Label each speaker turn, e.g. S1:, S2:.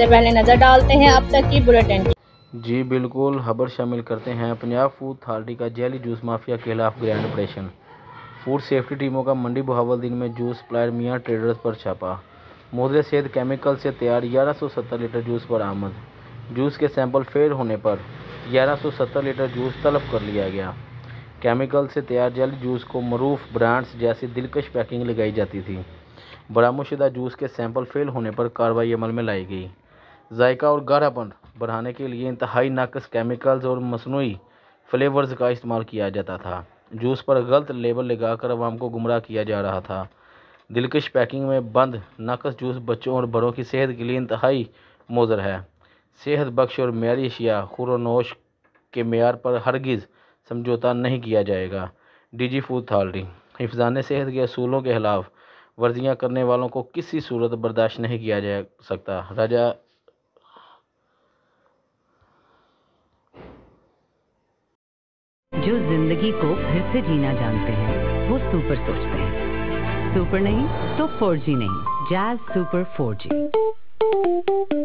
S1: पहले नज़र डालते हैं अब तक की बुलेटिन
S2: जी बिल्कुल, खबर शामिल करते हैं पंजाब फ़ूड अथॉरिटी का जेली जूस माफिया के खिलाफ ग्रैंड ऑपरेशन। फ़ूड सेफ्टी टीमों का मंडी बहावल दिन में जूस सप्लायर मियाँ ट्रेडर्स पर छापा। मुद्रे सेहत केमिकल से तैयार 1170 लीटर जूस पर आमद जूस के सैंपल फेल होने पर 1170 लीटर जूस तलब कर लिया गया। केमिकल से तैयार जेली जूस को मरूफ ब्रांड्स जैसी दिलकश पैकिंग लगाई जाती थी। बरामदशुदा जूस के सैंपल फेल होने पर कार्रवाई अमल में लाई गई। जायका और गाढ़ापन बढ़ाने के लिए इंतहाई नाकस केमिकल्स और मसनू फ्लेवर्स का इस्तेमाल किया जाता था। जूस पर गलत लेबल लगाकर आवाम को गुमराह किया जा रहा था। दिलकश पैकिंग में बंद, नाकस जूस, बच्चों और बड़ों की सेहत के लिए इंतहाई मोजर है। सेहत बख्श और मैरी अशिया खुरनोश के मैार पर हरगिज़ समझौता नहीं किया जाएगा। डी जी फ़ूड अथॉरिटी हिफान सेहत के असूलों के खिलाफ वर्जियाँ करने वालों को किसी सूरत बर्दाश्त नहीं किया जा सकता। राजा
S3: जो ज़िंदगी को फिर से जीना जानते हैं, वो सुपर सोचते हैं। सुपर नहीं तो फोर जी नहीं जैज सुपर फोर जी